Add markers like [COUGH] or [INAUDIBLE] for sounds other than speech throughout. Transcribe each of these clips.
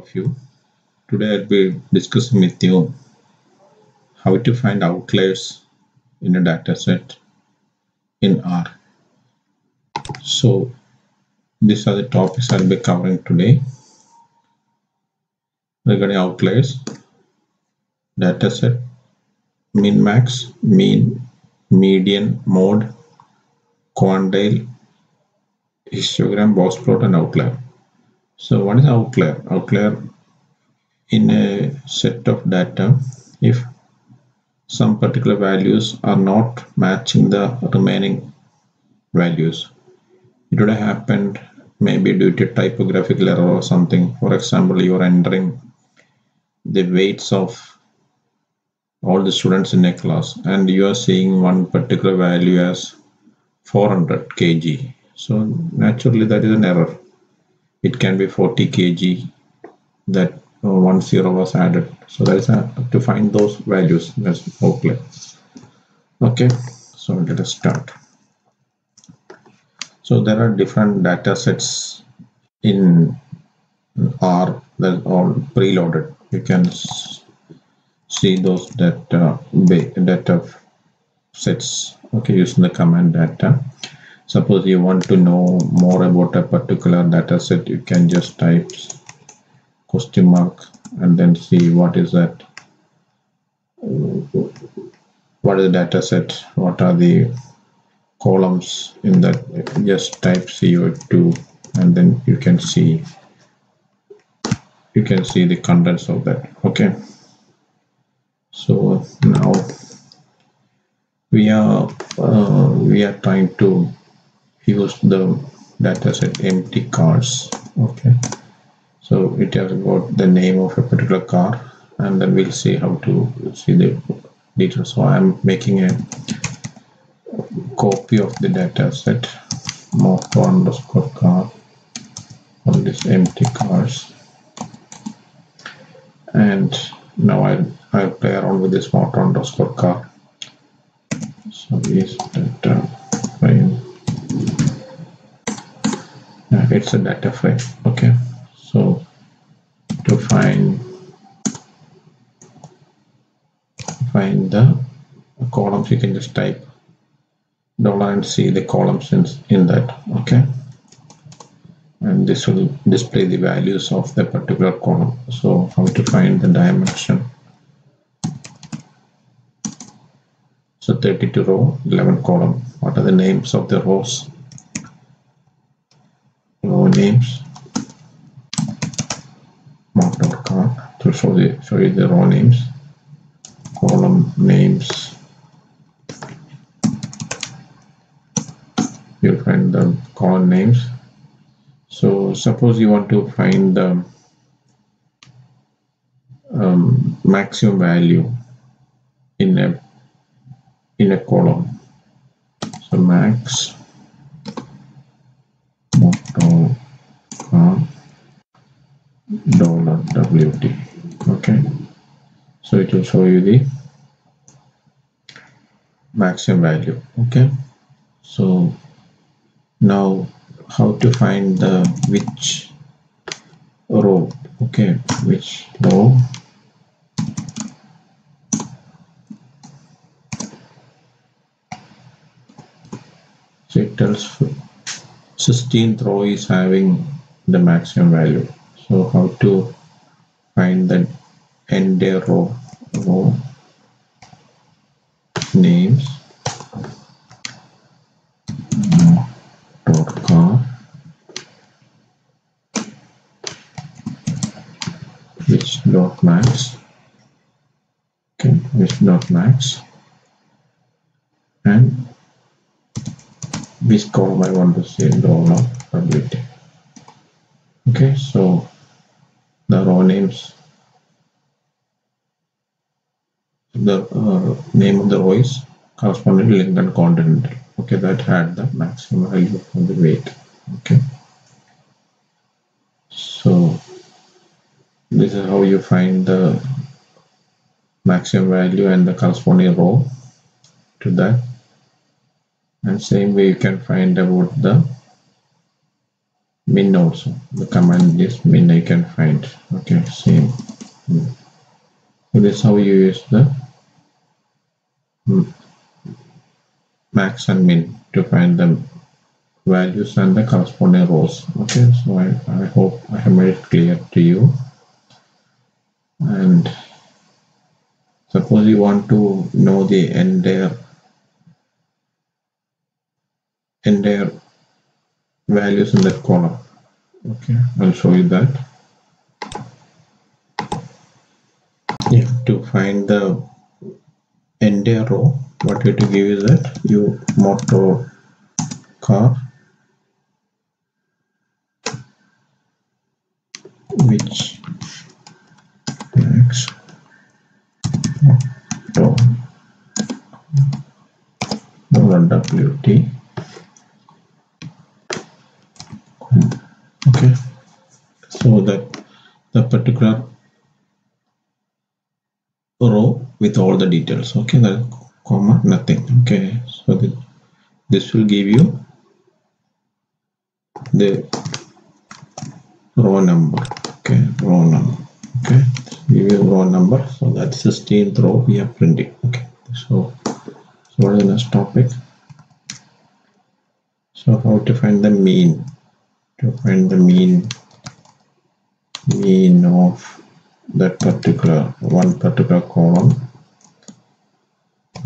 of you. Today I'll be discussing with you how to find outliers in a data set in R. So these are the topics I'll be covering today regarding outliers, data set, min max, mean, median, mode, quantile, histogram, box plot and outlier. So what is outlier? Outlier in a set of data if some particular values are not matching the remaining values. It would have happened maybe due to typographical error or something. For example, you are entering the weights of all the students in a class and you are seeing one particular value as 400 kg. So naturally that is an error it can be 40 kg that uh, one zero was added. So that is a, to find those values that's outlier okay so let us start. So there are different data sets in R that are preloaded. You can see those data data sets. Okay using the command data suppose you want to know more about a particular data set you can just type question mark and then see what is that what is the data set what are the columns in that just type co2 and then you can see you can see the contents of that okay? So now we are uh, we are trying to use the dataset mtcars. Okay. So it has got the name of a particular car and then we'll see how to see the details. So i'm making a copy of the data set. Motor underscore car on this empty cars. And now I'll, i'll play around with this motor underscore car. So is data frame uh, it's a data frame okay. So to find find the columns you can just type dollar and see the columns in, in that. Okay. And this will display the values of the particular column. So how to find the dimension? So 32 row 11 column. What are the names of the rows? row names car to show the show you the row names. Column names. You'll find the column names. So suppose you want to find the um, maximum value in a in a column. So max car dollar wt okay. So it will show you the maximum value. Okay. So now how to find the which row? Okay. Which row? So it tells 16th row is having the maximum value. So how to find the end row row names? Dot car which dot max? Okay which dot max? And which column I want to say? Dollar WT okay so the row names. The uh, name of the row is corresponding Lincoln Continental okay that had the maximum value for the weight. Okay. So this is how you find the maximum value and the corresponding row to that. And same way you can find about the min also. The command is min I can find. Okay same. Hmm. So this is how you use the hmm, max and min to find the values and the corresponding rows. Okay so I, I hope I have made it clear to you. And suppose you want to know the entire entire values in that column. Okay. I'll show you that. Yeah to find the entire row what you have to give is that you motor car which max motor wt okay so that the particular row with all the details. Okay that comma nothing. Okay so the, this will give you the row number. Okay row number okay give you row number. So that's 16th row we are printing okay so so what is the next topic? So how to find the mean? To find the mean mean of that particular one particular column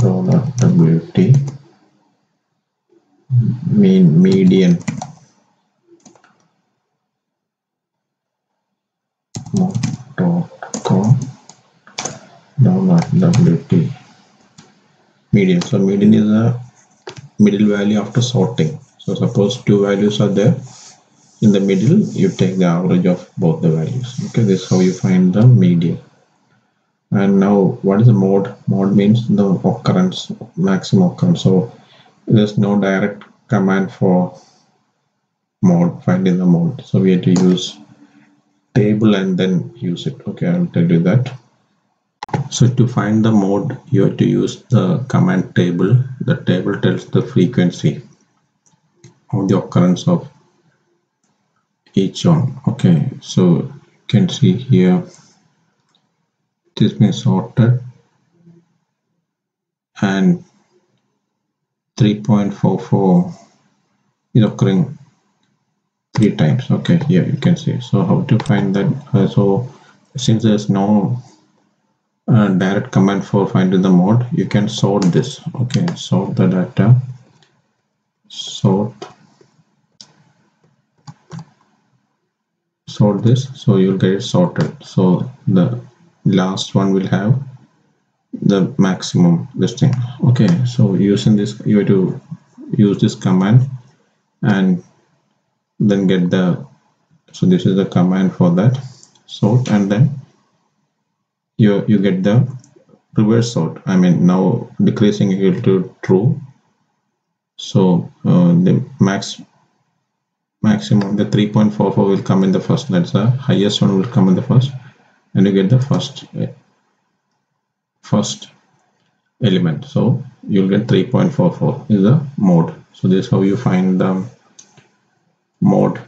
row wt mean median. Com wt median. So median is a middle value after sorting. So suppose two values are there in the middle you take the average of both the values. Okay this is how you find the median. And now what is the mode? Mode means the occurrence maximum occurrence. So there's no direct command for mode finding the mode. So we have to use table and then use it. Okay i'll tell you that. So to find the mode you have to use the command table. The table tells the frequency of the occurrence of each one okay so you can see here this been sorted. And 3.44 is occurring three times. Okay here you can see. So how to find that? Uh, so since there's no uh, direct command for finding the mode you can sort this. Okay sort the data. Sort sort this so you'll get it sorted. So the last one will have the maximum this thing okay so using this you have to use this command and then get the so this is the command for that sort and then you you get the reverse sort. I mean now decreasing equal to true. So uh, the max maximum the 3.44 will come in the first that's the highest one will come in the first and you get the first eh, first element. So you'll get 3.44 is the mode. So this is how you find the mode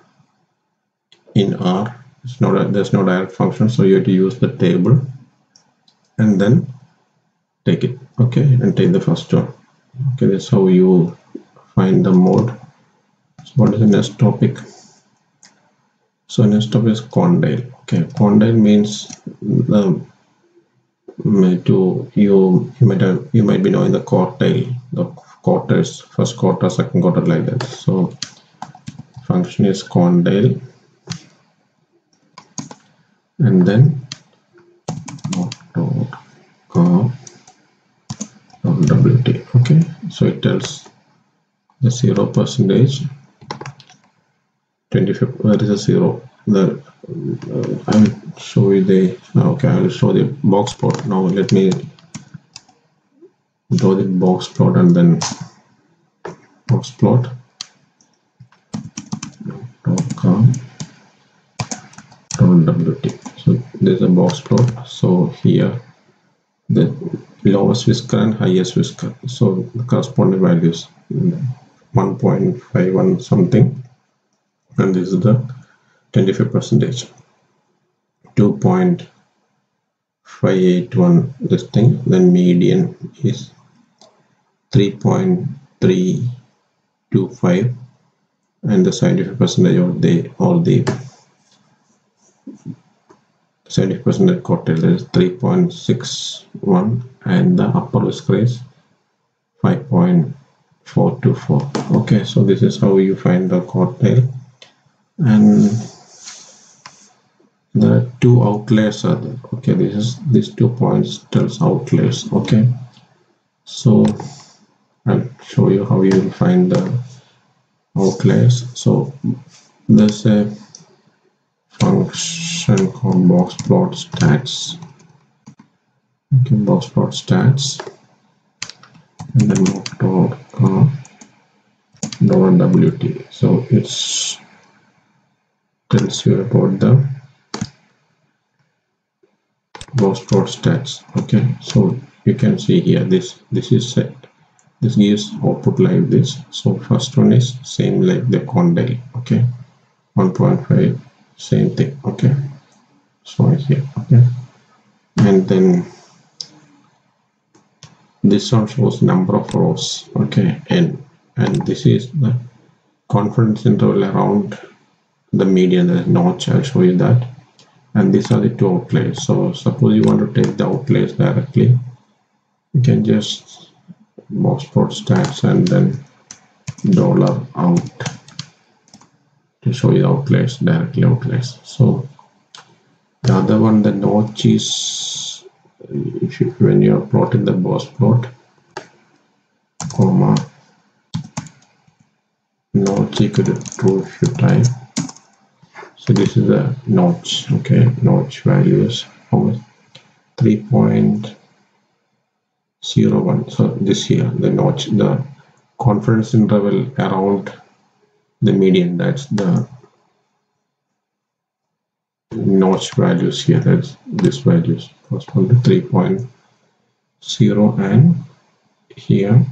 in R. It's not there's no direct function so you have to use the table and then take it okay and take the first one. Okay that's how you find the mode what is the next topic? So next topic is quantile. Okay quantile means um, the to you you might have you might be knowing the quartile the quarters first quarter second quarter like that. So function is quantile. And then wt okay? So it tells the zero percentage 25 where is a zero the uh, i will show you the okay i will show the box plot now let me draw the box plot and then box plot. com wt so there's a box plot. So here the lowest whisker and highest whisker so the corresponding values 1.51 something and this is the 25 percentage. 2.581 this thing. Then median is 3.325 and the scientific percentage of the or the 70 percent quartile is 3.61 and the upper whisker is 5.424 okay so this is how you find the quartile and the two outliers are there. Okay this is these two points tells outliers okay. So I'll show you how you find the outliers so there's a function called box plot stats. Okay box plot stats. And then dot uh, wt so it's tells you about the plot stats. Okay so you can see here this this is set. This gives output like this. So first one is same like the quantile okay? 1.5 same thing okay? So here okay? And then this one shows number of rows okay? And and this is the confidence interval around the median the notch i'll show you that. And these are the two outliers. So suppose you want to take the outliers directly. You can just box plot stats and then dollar out to show you outliers directly outliers. So the other one the notch is if you, when you are plotting the box plot comma notch equal to true if you type so this is the notch okay notch values how much 3.01 so this here the notch the confidence interval around the median that's the notch values here that's this values correspond to 3.0 and here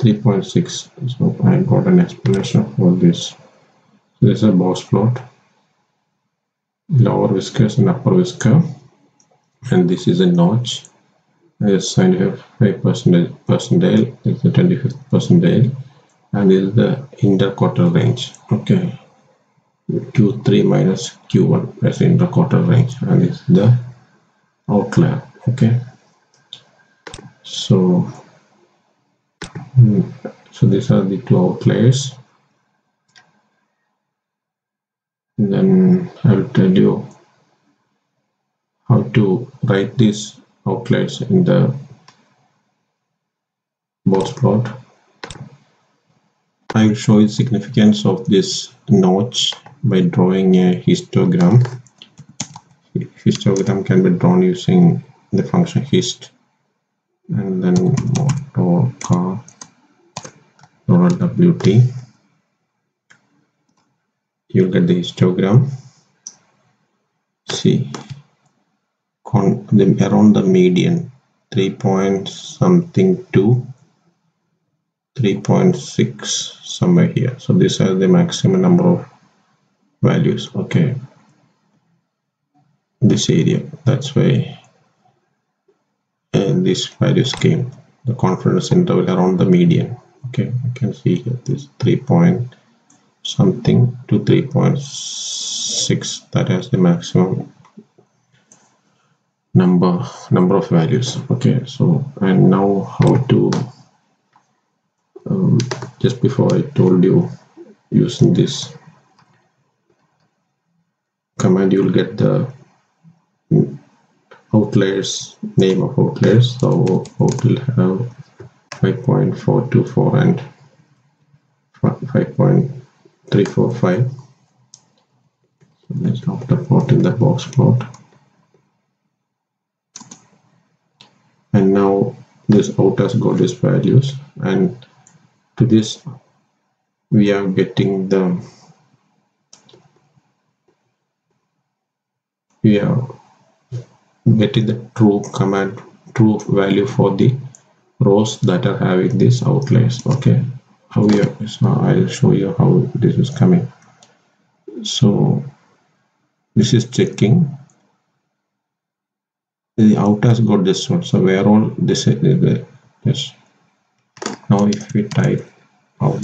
3.6 so I got an explanation for this. So this is a box plot lower whiskers and upper whisker and this is a notch. Is 95 percentile percentile is the 25th percentile and is the interquartile range okay? Q3 minus q1 that's the interquartile range and is the outlier okay? So hmm, so these are the two outliers and then I will tell you how to write these outliers in the box plot I will show you significance of this notch by drawing a histogram. Histogram can be drawn using the function hist and then motor car wt. You'll get the histogram. See, con around the median, three point something two 3.6 somewhere here. So these are the maximum number of values. Okay. This area that's why uh, and this values came. The confidence interval around the median. Okay you can see here this 3 point something to 3.6 that has the maximum number number of values. Okay so and now how to um, just before I told you using this command you will get the outliers name of outliers. So out will have 5.424 and 5.345 so let's after in the box plot. And now this out has got its values. And to this we are getting the we are getting the true command true value for the rows that are having these outliers okay how we are so i'll show you how this is coming. So this is checking. The out has got this one so where all this is the yes now if we type out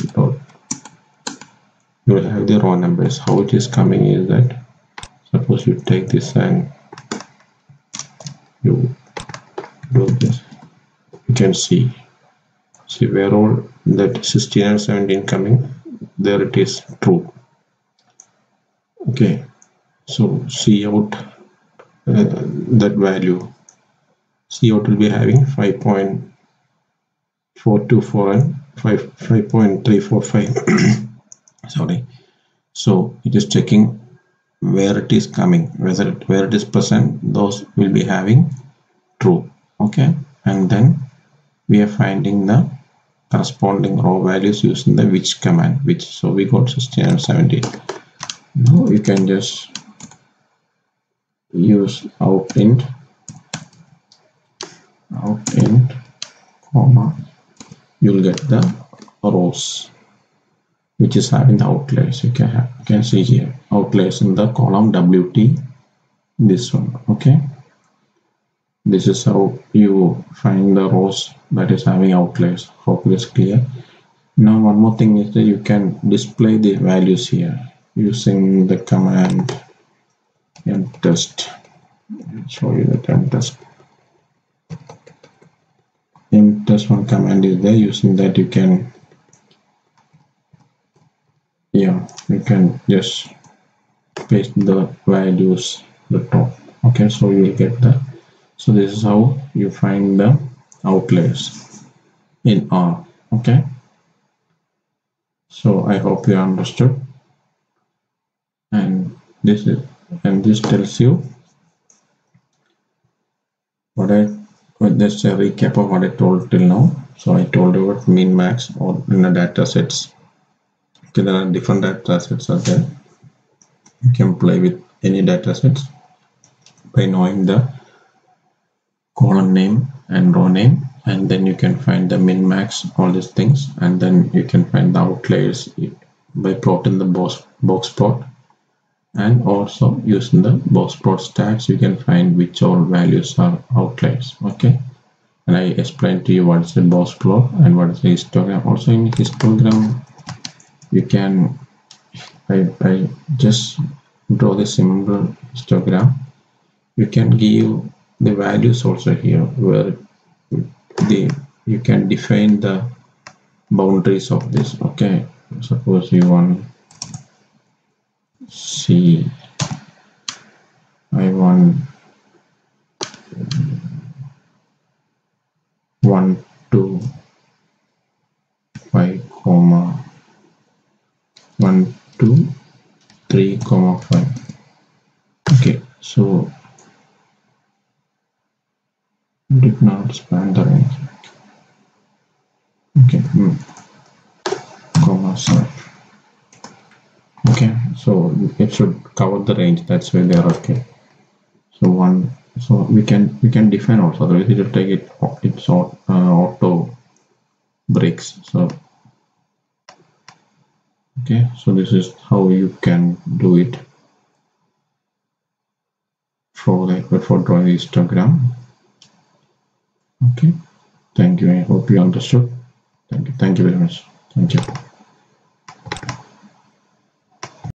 you will have the raw numbers. How it is coming is that suppose you take this and you do this. You can see see where all that 16 and 17 coming there it is true. Okay so see out uh, that value. See out will be having 5.424 and 5 5.345 [COUGHS] sorry. So it is checking where it is coming whether it, where it is present those will be having true. Okay and then we are finding the corresponding row values using the which command which so we got 16 and 17 now you can just use out int out int comma you'll get the rows which is having the outliers. You can have, you can see here outliers in the column wt this one okay this is how you find the rows that is having outliers. Hope it is clear. Now one more thing is that you can display the values here using the command mtest I'll show you that mtest test. One command is there. Using that you can yeah you can just paste the values the top. Okay so you will get the so this is how you find the outliers in R okay? So I hope you understood. And this is and this tells you what I well, just a recap of what I told till now. So I told you about mean max or in the data sets. Okay there are different data sets are there. You can play with any data sets by knowing the column name and row name and then you can find the min max all these things and then you can find the outliers by plotting the box, box plot. And also using the box plot stats you can find which all values are outliers okay? And I explained to you what is the box plot and what is the histogram. Also in histogram you can I, I just draw the simple histogram. You can give the values also here where the you can define the boundaries of this okay? Suppose you want see I want one two five comma one two three comma five. Okay so not span the range okay hmm. comma seven okay so it should cover the range that's why they are okay. So one so we can we can define also otherwise it will take it it's uh, auto breaks so. Okay so this is how you can do it. For like before drawing histogram okay. Thank you. I hope you understood. Thank you. Thank you very much. Thank you